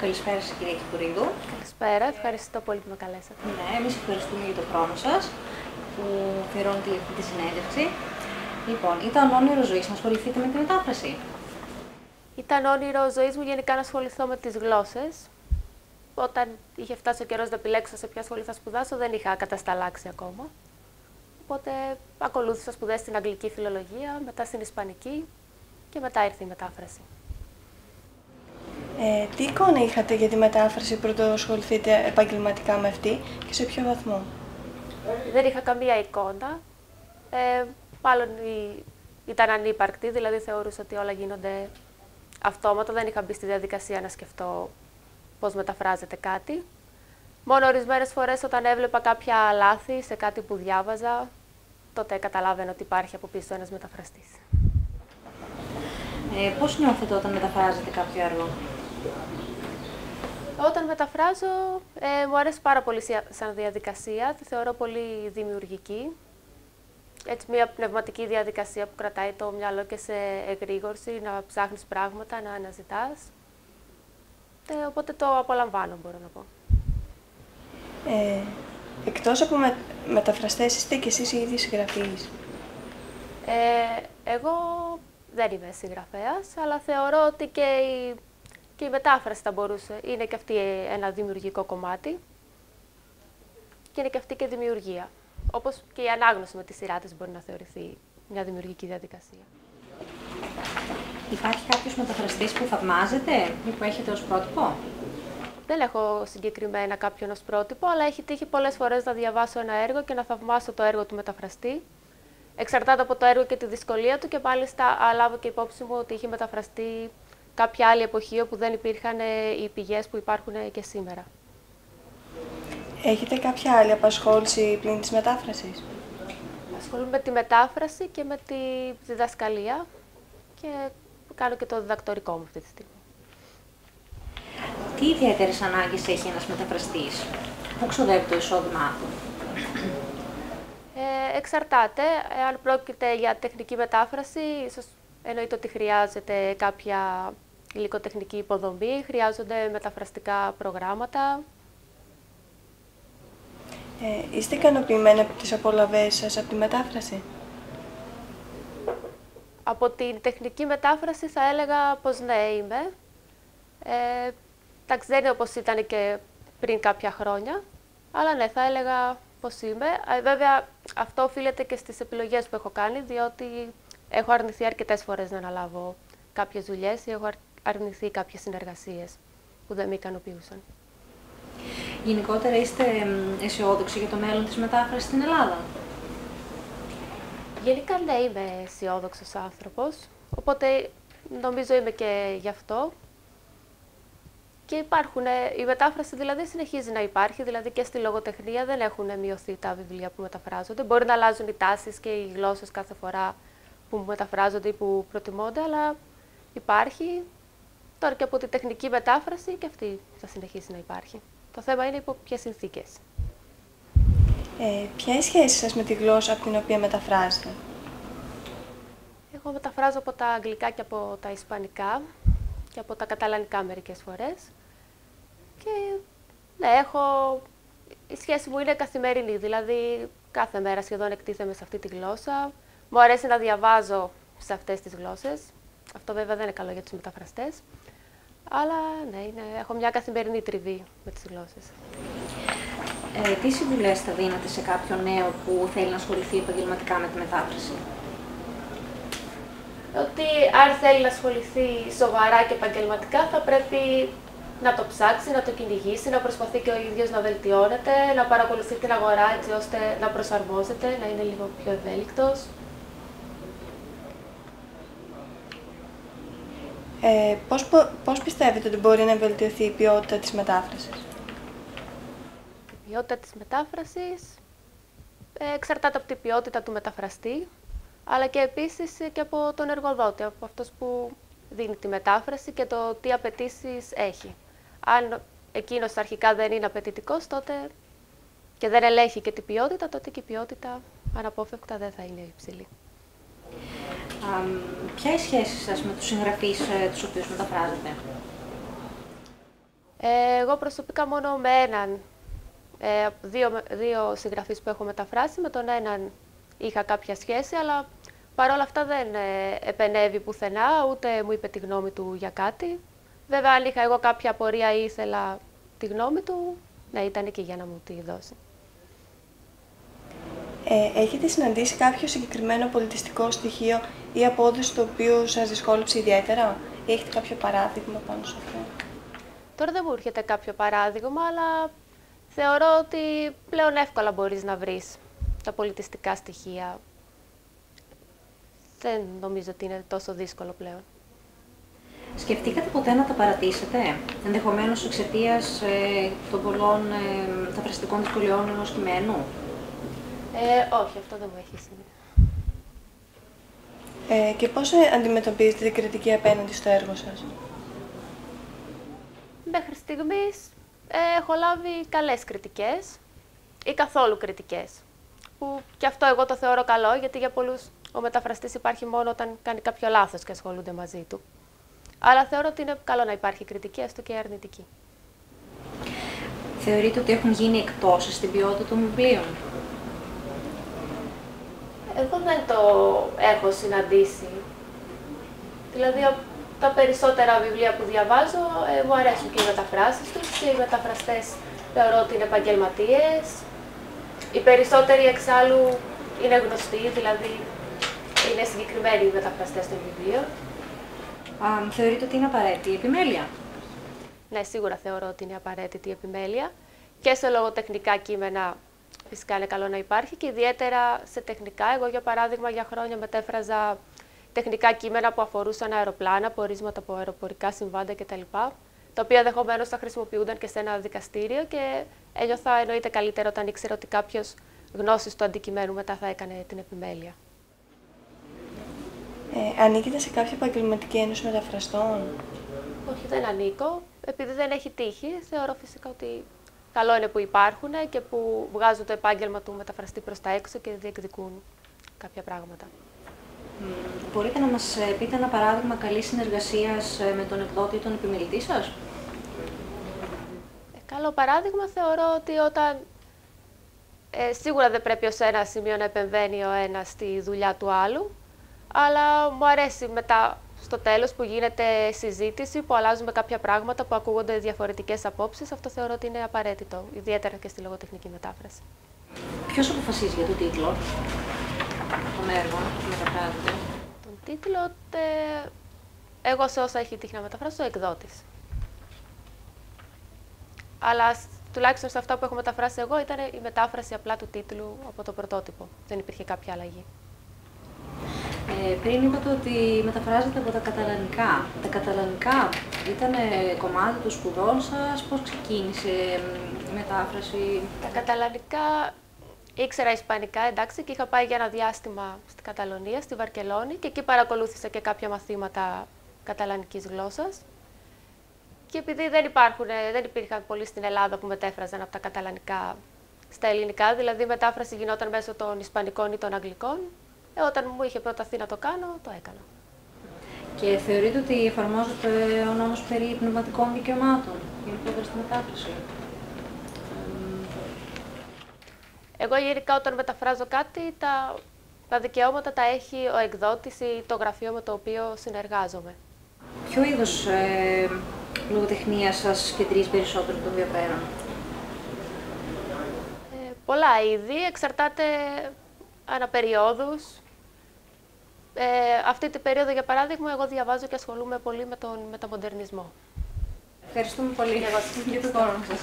Καλησπέρα σας κυρία Κυπουρίδου. Καλησπέρα, ευχαριστώ πολύ που με καλέσατε. Ναι, εμείς ευχαριστούμε για τον χρόνο σας που αφιερώνετε αυτή τη συνέντευξη. Λοιπόν, ήταν όνειρο ζωής να ασχοληθείτε με τη μετάφραση. Ήταν όνειρο ζωής μου γενικά να ασχοληθώ με τις γλώσσες. Όταν είχε φτάσει ο καιρός να επιλέξω σε ποια σχολή θα σπουδάσω, δεν είχα κατασταλάξει ακόμα. Οπότε ακολούθησα σπουδές στην αγγλική φιλολογία, μετά στην ισπανική και μετά ήρθε η μετάφραση. Ε, τι εικόνα είχατε για τη μετάφραση πρώτο ασχοληθείτε επαγγελματικά με αυτή και σε ποιο βαθμό; Δεν είχα καμία εικόνα. Ε, μάλλον η- ήταν ανύπαρκτη, δηλαδή θεωρούσα ότι όλα γίνονται αυτόματα. Δεν είχα μπει στη διαδικασία να σκεφτώ πώς μεταφράζεται κάτι. Μόνο ορισμένες φορές όταν έβλεπα κάποια λάθη σε κάτι που διάβαζα, τότε καταλάβαινα ότι υπάρχει από πίσω ένας μεταφραστής. Ε, πώς νιώθετε όταν μεταφράζετε κάποιο έργο; Όταν μεταφράζω, ε, μου αρέσει πάρα πολύ σια- σαν διαδικασία, τη θεωρώ πολύ δημιουργική. Έτσι, μια πνευματική διαδικασία που κρατάει το μυαλό και σε εγρήγορση, να ψάχνεις πράγματα, να αναζητάς. Ε, οπότε το απολαμβάνω, μπορώ να πω. Ε, εκτός από με, μεταφραστές είστε και εσείς οι ίδιοι συγγραφείς; Ε, εγώ δεν είμαι συγγραφέας, αλλά θεωρώ ότι και η, και η μετάφραση θα μπορούσε. Είναι και αυτή ένα δημιουργικό κομμάτι και είναι και αυτή και δημιουργία. Όπως και η ανάγνωση με τη σειρά της μπορεί να θεωρηθεί μια δημιουργική διαδικασία. Υπάρχει κάποιος μεταφραστής που θαυμάζετε ή που έχετε ως πρότυπο; Δεν έχω συγκεκριμένα κάποιον ως πρότυπο, αλλά έχει τύχει πολλές φορές να διαβάσω ένα έργο και να θαυμάσω το έργο του μεταφραστή. Εξαρτάται από το έργο και τη δυσκολία του και μάλιστα α, λάβω και υπόψη μου ότι είχε μεταφραστεί κάποια άλλη εποχή όπου δεν υπήρχαν ε, οι πηγές που υπάρχουν ε, και σήμερα. Έχετε κάποια άλλη απασχόληση πλην της μετάφρασης; Ασχολούμαι με τη μετάφραση και με τη διδασκαλία και κάνω και το διδακτορικό μου αυτή τη στιγμή. Τι ιδιαίτερες ανάγκες έχει ένας μεταφραστής. Πού ξοδεύει το εισόδημά του; Ε, εξαρτάται. Ε, Αν πρόκειται για τεχνική μετάφραση, ίσως εννοείται ότι χρειάζεται κάποια υλικοτεχνική υποδομή, χρειάζονται μεταφραστικά προγράμματα. Ε, είστε ικανοποιημένοι από τις απολαβές σας από τη μετάφραση; Από την τεχνική μετάφραση θα έλεγα πως ναι είμαι. Ε, εντάξει, δεν είναι όπως ήταν και πριν κάποια χρόνια, αλλά ναι, θα έλεγα πως είμαι. Ε, βέβαια, αυτό οφείλεται και στις επιλογές που έχω κάνει, διότι έχω αρνηθεί αρκετές φορές να αναλάβω κάποιες δουλειές ή έχω αρ- αρνηθεί κάποιες συνεργασίες που δεν με ικανοποιούσαν. Γενικότερα είστε μ, αισιόδοξοι για το μέλλον της μετάφρασης στην Ελλάδα; Γενικά ναι, είμαι αισιόδοξος άνθρωπος, οπότε νομίζω είμαι και γι' αυτό. Και υπάρχουν, ε, η μετάφραση δηλαδή συνεχίζει να υπάρχει, δηλαδή και στη λογοτεχνία δεν έχουν μειωθεί τα βιβλία που μεταφράζονται. Μπορεί να αλλάζουν οι τάσεις και οι γλώσσες κάθε φορά που μεταφράζονται ή που προτιμώνται, αλλά υπάρχει. Τώρα και από τη τεχνική μετάφραση και αυτή θα συνεχίσει να υπάρχει. Το θέμα είναι υπό ποιες συνθήκες. Ε, ποια είναι η σχέση σας με τη γλώσσα από την οποία μεταφράζετε; Εγώ μεταφράζω από τα αγγλικά και από τα ισπανικά και από τα καταλανικά μερικές φορές. Και ναι, έχω... Η σχέση μου είναι καθημερινή, δηλαδή κάθε μέρα σχεδόν εκτίθεμαι σε αυτή τη γλώσσα. Μου αρέσει να διαβάζω σε αυτές τις γλώσσες. Αυτό βέβαια δεν είναι καλό για τους μεταφραστές. Αλλά ναι, είναι, έχω μια καθημερινή τριβή με τις γλώσσες. Ε, τι συμβουλές θα δίνατε σε κάποιον νέο που θέλει να ασχοληθεί επαγγελματικά με τη μετάφραση; ότι αν θέλει να ασχοληθεί σοβαρά και επαγγελματικά θα πρέπει να το ψάξει, να το κυνηγήσει, να προσπαθεί και ο ίδιος να βελτιώνεται, να παρακολουθεί την αγορά έτσι ώστε να προσαρμόζεται, να είναι λίγο πιο ευέλικτος. Ε, πώς, πο- πώς πιστεύετε ότι μπορεί να βελτιωθεί η ποιότητα της μετάφρασης; Η ποιότητα της μετάφρασης ε, εξαρτάται από την ποιότητα του μεταφραστή, αλλά και επίσης ε, και από τον εργοδότη, από αυτός που δίνει τη μετάφραση και το τι απαιτήσεις έχει. Αν εκείνος αρχικά δεν είναι απαιτητικός, τότε και δεν ελέγχει και την ποιότητα, τότε και η ποιότητα αναπόφευκτα δεν θα είναι υψηλή. Α, μ, ποια είναι η σχέση σας με τους συγγραφείς ε, τους οποίους μεταφράζετε; Ε, εγώ προσωπικά μόνο με έναν, ε, δύο, δύο συγγραφείς που έχω μεταφράσει, με τον έναν είχα κάποια σχέση, αλλά παρόλα αυτά δεν ε, επενεύει πουθενά, ούτε μου είπε τη γνώμη του για κάτι. Βέβαια, αν είχα εγώ κάποια απορία ή ήθελα τη γνώμη του, ναι, ήταν και για να μου τη δώσει. Ε, έχετε συναντήσει κάποιο συγκεκριμένο πολιτιστικό στοιχείο ή απόδοση το οποίο σας δυσκόλεψε ιδιαίτερα; Ή έχετε κάποιο παράδειγμα πάνω σε αυτό; Τώρα δεν μου έρχεται κάποιο παράδειγμα, αλλά θεωρώ ότι πλέον εύκολα μπορείς να βρεις τα πολιτιστικά στοιχεία. Δεν νομίζω ότι είναι τόσο δύσκολο πλέον. Σκεφτήκατε ποτέ να τα παρατήσετε, ενδεχομένως εξαιτίας ε, των πολλών ε, ταφραστικών δυσκολιών ενός κειμένου; Ε, όχι, αυτό δεν μου έχει συμβεί. Ε, και πώς ε, αντιμετωπίζετε την κριτική απέναντι στο έργο σας; Μέχρι στιγμής ε, έχω λάβει καλές κριτικές ή καθόλου κριτικές. Που και αυτό εγώ το θεωρώ καλό, γιατί για πολλούς ο μεταφραστής υπάρχει μόνο όταν κάνει κάποιο λάθος και ασχολούνται μαζί του. Αλλά θεωρώ ότι είναι καλό να υπάρχει κριτική, έστω και αρνητική. Θεωρείτε ότι έχουν γίνει εκτόσεις στην ποιότητα των βιβλίων; Εγώ δεν το έχω συναντήσει. Δηλαδή, τα περισσότερα βιβλία που διαβάζω ε, μου αρέσουν και οι μεταφράσεις τους και οι μεταφραστές θεωρώ ότι είναι επαγγελματίες. Οι περισσότεροι εξάλλου είναι γνωστοί, δηλαδή είναι συγκεκριμένοι οι μεταφραστές των βιβλίων. Α, θεωρείτε ότι είναι απαραίτητη η επιμέλεια; Ναι, σίγουρα θεωρώ ότι είναι απαραίτητη η επιμέλεια και σε λογοτεχνικά κείμενα φυσικά είναι καλό να υπάρχει και ιδιαίτερα σε τεχνικά. Εγώ, για παράδειγμα, για χρόνια μετέφραζα τεχνικά κείμενα που αφορούσαν αεροπλάνα, πορίσματα από αεροπορικά συμβάντα κτλ. Τα οποία ενδεχομένως θα χρησιμοποιούνταν και σε ένα δικαστήριο και ένιωθα εννοείται καλύτερο όταν ήξερα ότι κάποιος γνώσης του αντικειμένου μετά θα έκανε την επιμέλεια. Ε, ανήκετε σε κάποια επαγγελματική ένωση μεταφραστών; Όχι, δεν ανήκω. Επειδή δεν έχει τύχει, θεωρώ φυσικά ότι καλό είναι που υπάρχουν και που βγάζουν το επάγγελμα του μεταφραστή προς τα έξω και διεκδικούν κάποια πράγματα. Μπορείτε να μας ε, πείτε ένα παράδειγμα καλής συνεργασίας ε, με τον εκδότη ή τον επιμελητή σας; Ε, καλό παράδειγμα θεωρώ ότι όταν ε, σίγουρα δεν πρέπει ως ένα σημείο να επεμβαίνει ο ένας στη δουλειά του άλλου, αλλά μου αρέσει μετά στο τέλος που γίνεται συζήτηση, που αλλάζουμε κάποια πράγματα, που ακούγονται διαφορετικές απόψεις, αυτό θεωρώ ότι είναι απαραίτητο, ιδιαίτερα και στη λογοτεχνική μετάφραση. Ποιος αποφασίζει για το τίτλο; Των έργων που μεταφράζεται. Τον τίτλο, τε... εγώ σε όσα έχει τύχει να μεταφράσω, ο εκδότης. Αλλά τουλάχιστον σε αυτά που έχω μεταφράσει εγώ ήταν η μετάφραση απλά του τίτλου από το πρωτότυπο. Δεν υπήρχε κάποια αλλαγή. Ε, πριν είπατε ότι μεταφράζετε από τα καταλανικά. Τα καταλανικά ήταν κομμάτι των σπουδών σας, πώς ξεκίνησε η μετάφραση; Τα καταλανικά ήξερα ισπανικά, εντάξει, και είχα πάει για ένα διάστημα στην Καταλωνία, στη Βαρκελόνη και εκεί παρακολούθησα και κάποια μαθήματα καταλανικής γλώσσας. Και επειδή δεν, υπάρχουν, δεν υπήρχαν πολλοί στην Ελλάδα που μετέφραζαν από τα καταλανικά στα ελληνικά, δηλαδή η μετάφραση γινόταν μέσω των Ισπανικών ή των Αγγλικών, ε, όταν μου είχε προταθεί να το κάνω, το έκανα. Και θεωρείτε ότι εφαρμόζεται ο νόμος περί πνευματικών δικαιωμάτων γενικότερα στη μετάφραση. Εγώ γενικά όταν μεταφράζω κάτι, τα, τα δικαιώματα τα έχει ο εκδότης ή το γραφείο με το οποίο συνεργάζομαι. Ποιο είδος ε, λογοτεχνίας σας κεντρίζει περισσότερο το ενδιαφέρον. Ε, πολλά είδη, εξαρτάται αναπεριόδους. Ε, αυτή την περίοδο, για παράδειγμα, εγώ διαβάζω και ασχολούμαι πολύ με τον μεταμοντερνισμό. Ευχαριστούμε πολύ για το χρόνο σας.